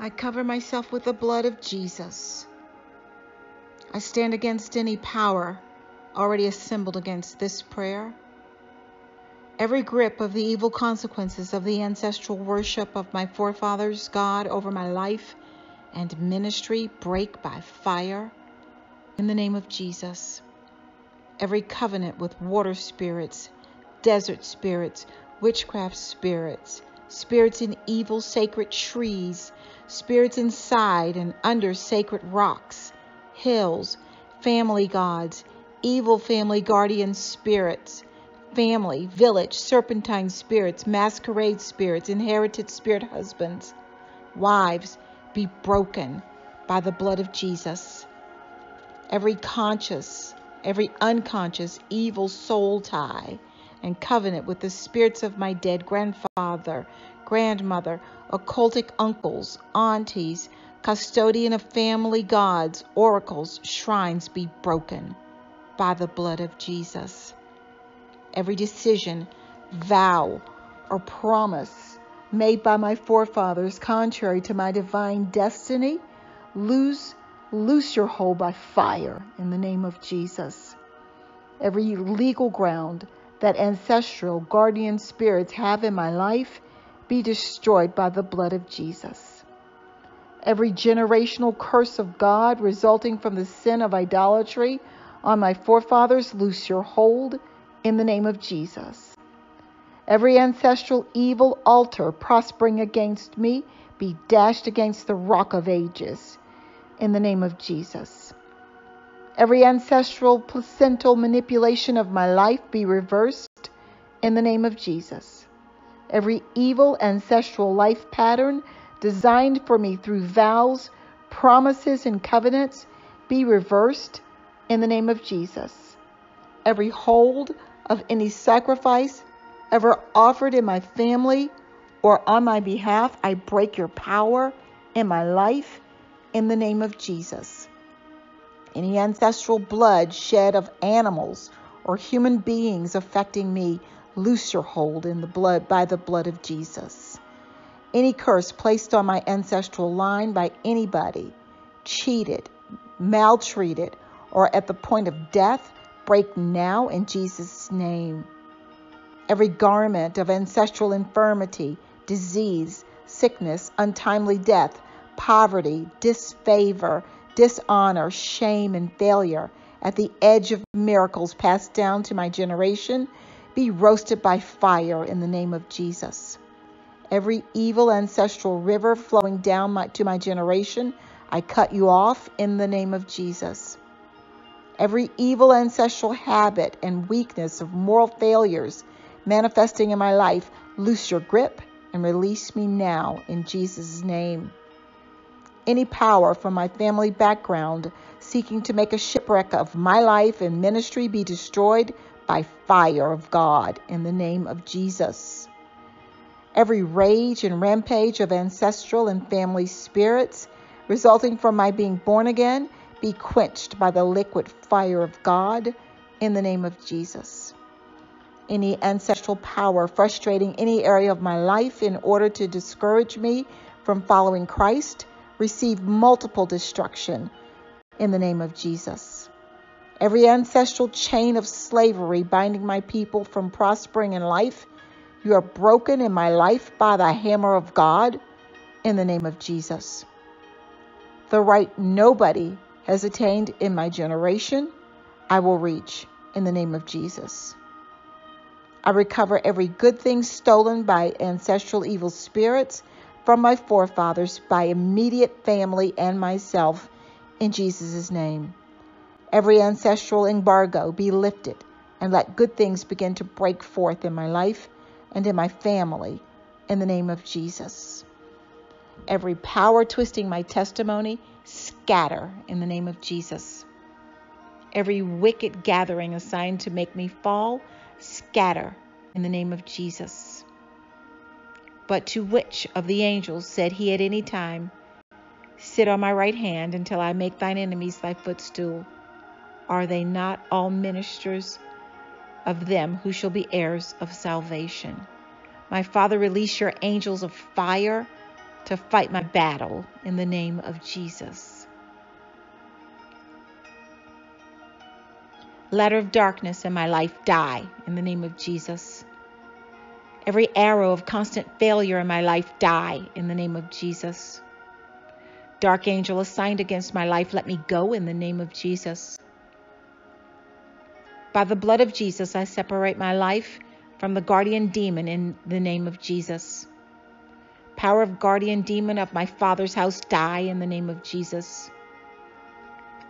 I cover myself with the blood of Jesus. I stand against any power already assembled against this prayer. Every grip of the evil consequences of the ancestral worship of my forefathers, God, over my life and ministry break by fire in the name of Jesus. Every covenant with water spirits, desert spirits, witchcraft spirits, spirits in evil sacred trees, spirits inside and under sacred rocks, hills, family gods, evil family guardian spirits, family, village, serpentine spirits, masquerade spirits, inherited spirit husbands, wives, be broken by the blood of Jesus. Every conscious, every unconscious evil soul tie and covenant with the spirits of my dead grandfather, grandmother, occultic uncles, aunties, custodian of family gods, oracles, shrines be broken by the blood of Jesus. Every decision, vow, or promise made by my forefathers contrary to my divine destiny, lose loose your hold by fire in the name of Jesus. Every legal ground that ancestral guardian spirits have in my life be destroyed by the blood of Jesus. Every generational curse of God resulting from the sin of idolatry on my forefathers, loose your hold in the name of Jesus. Every ancestral evil altar prospering against me be dashed against the rock of ages in the name of Jesus. Every ancestral placental manipulation of my life be reversed in the name of Jesus. Every evil ancestral life pattern designed for me through vows, promises, and covenants be reversed in the name of Jesus. Every hold of any sacrifice ever offered in my family or on my behalf, I break your power in my life in the name of Jesus. Any ancestral blood shed of animals or human beings affecting me, loose your hold in the blood by the blood of Jesus. Any curse placed on my ancestral line by anybody, cheated, maltreated, or at the point of death, break now in Jesus' name. Every garment of ancestral infirmity, disease, sickness, untimely death, poverty, disfavor, dishonor, shame, and failure at the edge of miracles passed down to my generation be roasted by fire in the name of Jesus. Every evil ancestral river flowing down my, to my generation, I cut you off in the name of Jesus. Every evil ancestral habit and weakness of moral failures manifesting in my life, loose your grip and release me now in Jesus' name. Any power from my family background seeking to make a shipwreck of my life and ministry be destroyed by fire of God in the name of Jesus. Every rage and rampage of ancestral and family spirits resulting from my being born again be quenched by the liquid fire of God in the name of Jesus. Any ancestral power frustrating any area of my life in order to discourage me from following Christ receive multiple destruction in the name of Jesus. Every ancestral chain of slavery binding my people from prospering in life, you are broken in my life by the hammer of God in the name of Jesus. The right nobody has attained in my generation, I will reach in the name of Jesus. I recover every good thing stolen by ancestral evil spirits from my forefathers, by immediate family, and myself in Jesus' name. Every ancestral embargo be lifted, and let good things begin to break forth in my life and in my family in the name of Jesus. Every power twisting my testimony scatter in the name of Jesus. Every wicked gathering assigned to make me fall, scatter in the name of Jesus. But to which of the angels said he at any time, Sit on my right hand until I make thine enemies thy footstool? Are they not all ministers of them who shall be heirs of salvation? My Father, release your angels of fire to fight my battle in the name of Jesus. Ladder of darkness in my life die in the name of Jesus. Every arrow of constant failure in my life die in the name of Jesus. Dark angel assigned against my life, let me go in the name of Jesus. By the blood of Jesus, I separate my life from the guardian demon in the name of Jesus. Power of guardian demon of my father's house, die in the name of Jesus.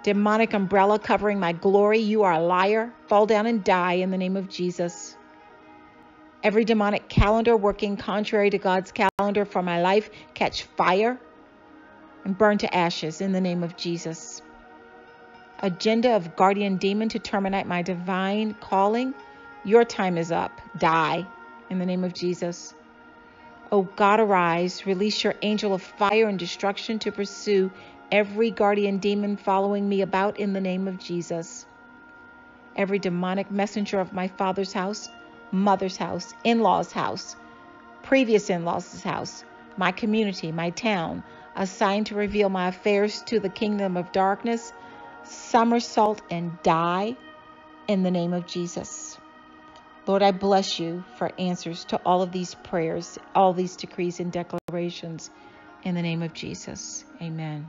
Demonic umbrella covering my glory, you are a liar. Fall down and die in the name of Jesus. Every demonic calendar working contrary to God's calendar for my life, catch fire and burn to ashes in the name of Jesus. Agenda of guardian demon to terminate my divine calling, your time is up. Die in the name of Jesus. O God, arise, release your angel of fire and destruction to pursue every guardian demon following me about in the name of Jesus. Every demonic messenger of my father's house, mother's house, in law's house, previous in law's house, my community, my town, assigned to reveal my affairs to the kingdom of darkness, somersault and die in the name of Jesus. Lord, I bless you for answers to all of these prayers, all these decrees and declarations in the name of Jesus. Amen.